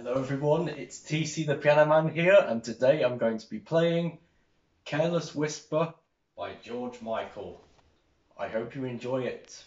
Hello everyone, it's TC the Piano Man here, and today I'm going to be playing Careless Whisper by George Michael. I hope you enjoy it.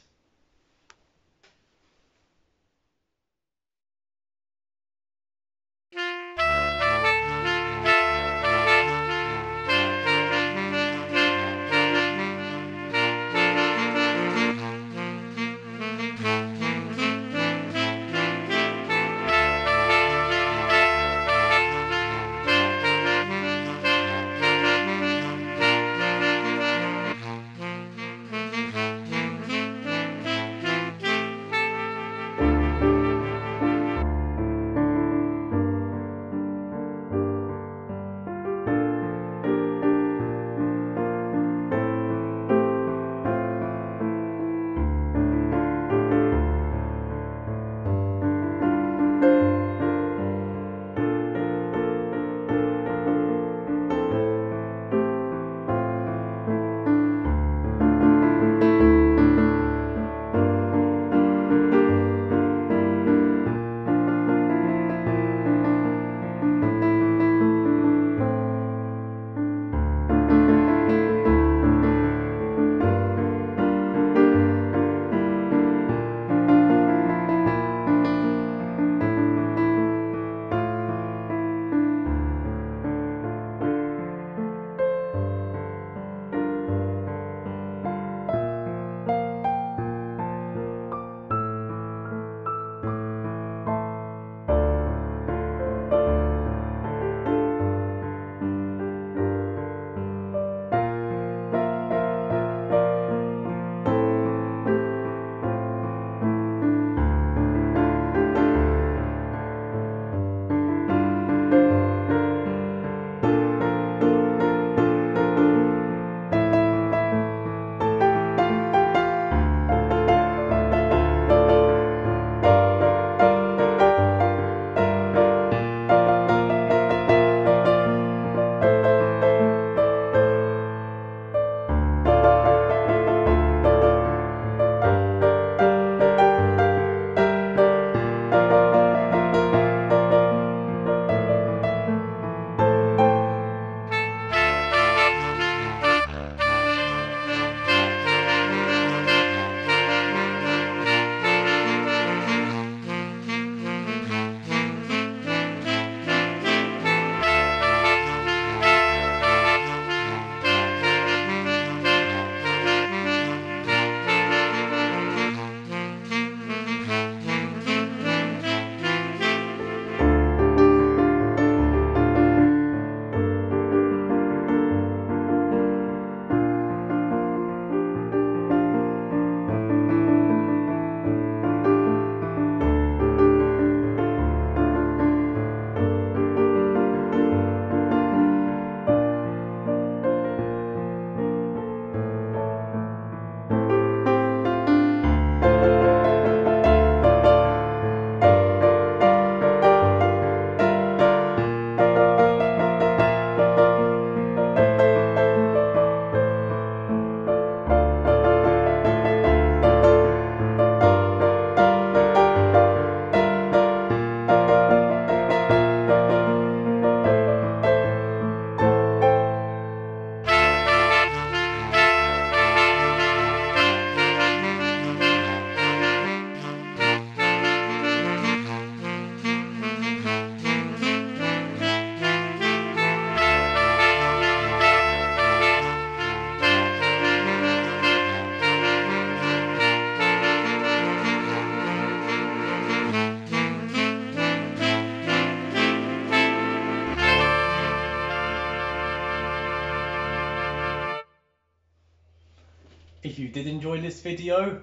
If you did enjoy this video,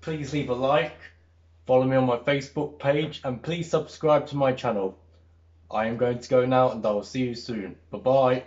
please leave a like, follow me on my Facebook page and please subscribe to my channel. I am going to go now and I will see you soon. Bye bye.